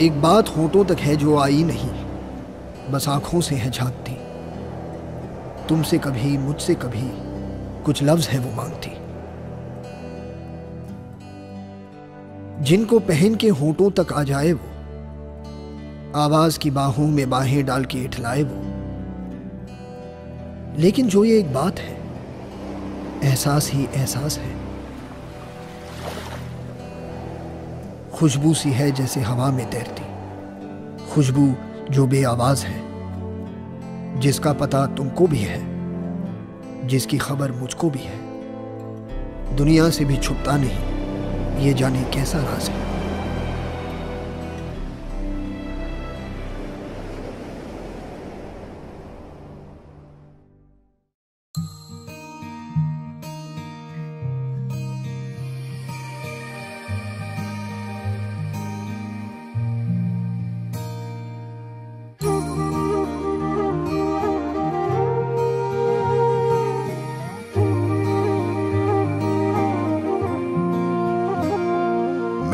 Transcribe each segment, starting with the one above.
एक बात होठों तक है जो आई नहीं। बस आँखों से है झांकती। तुमसे कभी, मुझसे कभी कुछ लफ्ज है वो मांगती। जिनको पहन के होठों तक आ जाए वो, आवाज़ की बाहों में बाहें डाल के इठलाए वो। लेकिन जो ये एक बात है, एहसास ही एहसास है। खुशबू सी है जैसे हवा में तैरती। खुशबू जो बे आवाज़ है, जिसका पता तुमको भी है, जिसकी खबर मुझको भी है। दुनिया से भी छुपता नहीं, ये जाने कैसा राज है।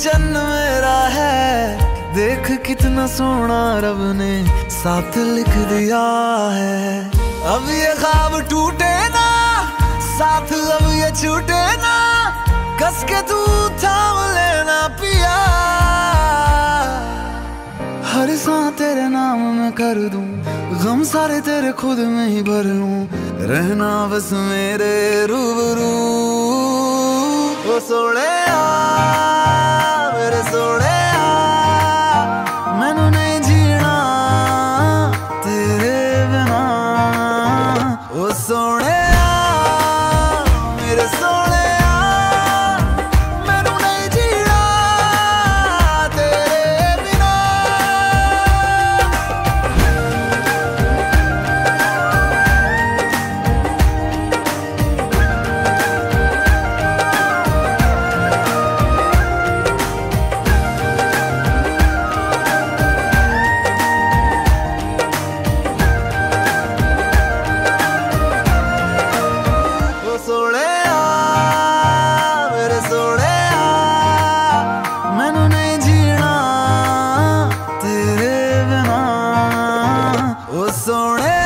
चन्न मेरा है। देख कितना सोना रब ने साथ लिख दिया है। अब ये ख्वाब टूटे ना, साथ अब ये छूटे ना। कस के तू थाम लेना पिया। हर सा तेरे नाम में कर दूँ, गम सारे तेरे खुद में ही भर लूँ। रहना बस मेरे रूबरू ओ सोने आ। ਸੋਹਣਿਆ ਮੇਰੇ ਸੋਹਣਿਆ ਮੈਨੂੰ ਨਹੀਂ ਜੀਣਾ ਤੇਰੇ ਬਿਨਾ। ਉਹ ਸੋਹਣਿਆ